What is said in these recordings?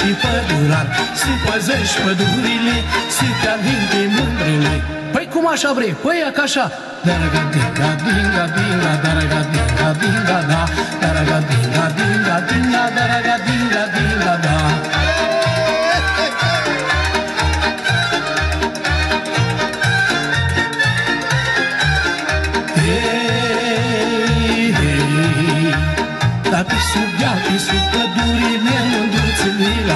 și pădurar. Să păzești pădurile, să te alinte mândrile Păi cum așa vrei? Păi e ca așa. Daraga dinga dinga dinga Daraga dinga dinga da. Daraga dinga dinga dinga Daraga dinga dinga da. Hei, hei, Dar pe sub ea, pe sub pădurile Mândruțele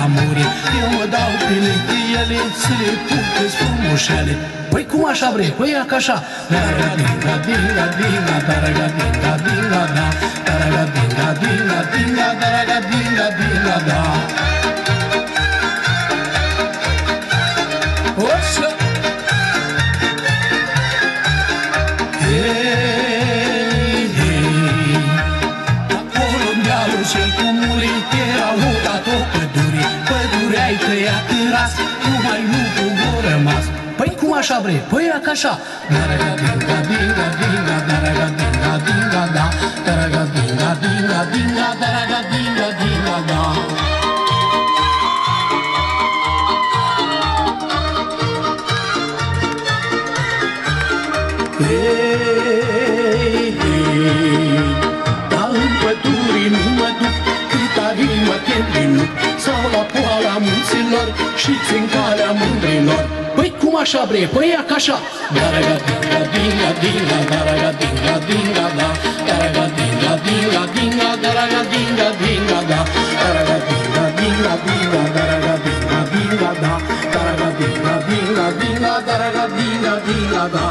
la muri Eu mă dau pe lângă ele Să le pup frumușele Păi cum așa vrei? Păi ca așa Daraga dinga dinga dinga Daraga dinga dinga da. Daraga dinga dinga dinga Daraga dinga dinga da. Oșă! Hei, acolo în dealul cel cu murii Era odată o pădure. Pădurea ai tăiat în ras Numai lupul a rămas. Păi cum așa vrei? Păi ia ca așa. Daraga dinga dinga dinga Daraga dinga dinga da Daraga dinga dinga dinga Daraga dinga dinga da Hei, Sau la poala munților Și țin calea mândrilor. Păi cum așa vrei? Păi ia ca așa. Daraga dinga dinga dinga Daraga dinga dinga da Daraga dinga dinga dinga Daraga dinga dinga da Daraga dinga dinga dinga Daraga dinga dinga da Daraga dinga dinga dinga Daraga dinga dinga da